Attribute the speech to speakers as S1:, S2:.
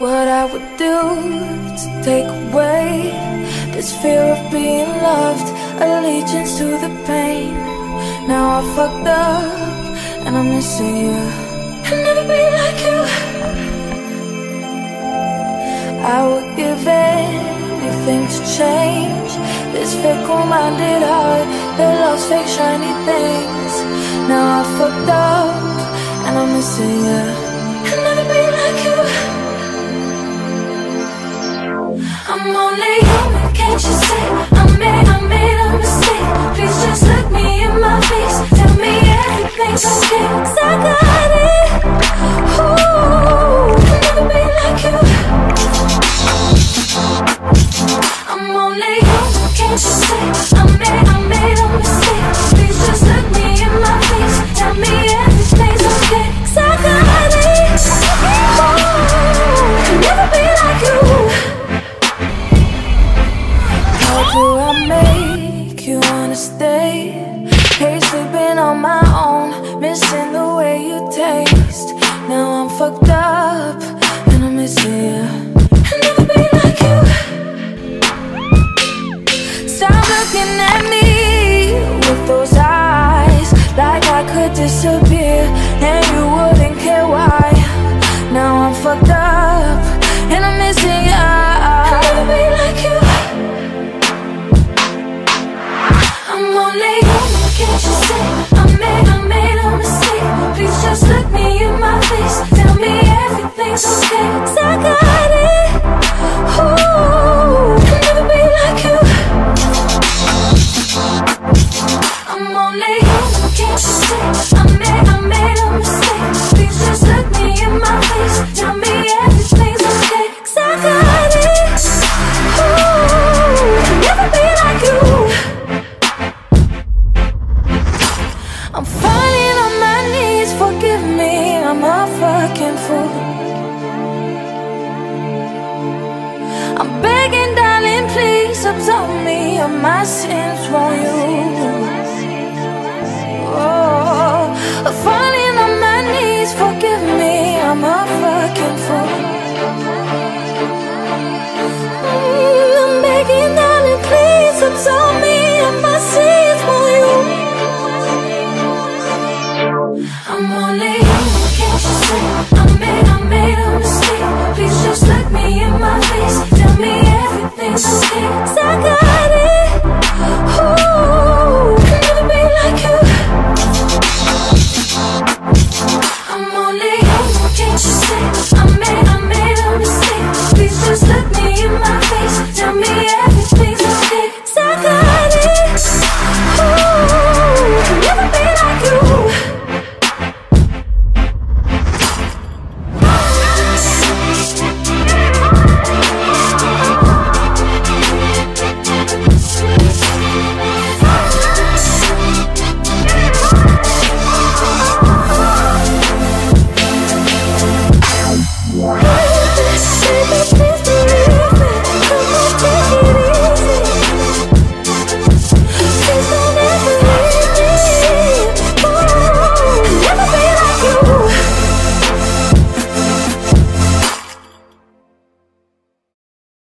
S1: what I would do to take away this fear of being loved, allegiance to the pain. Now I fucked up and I'm missing you. I'll never be like you. I would give anything to change this fickle-minded heart that loves fake shiny things. Now I fucked up and I'm missing you. I'll never be like you. Only human, can't you see? Wanna stay? Hate sleeping on my own, missing the way you taste. Now I'm fucked up and I'm missing you. I'll never be like you. Stop looking at me with those eyes, like I could disappear I'm only human, can't you see? I made, I made a mistake. Please just fucking fool. I'm begging, darling, please absolve me of my sin.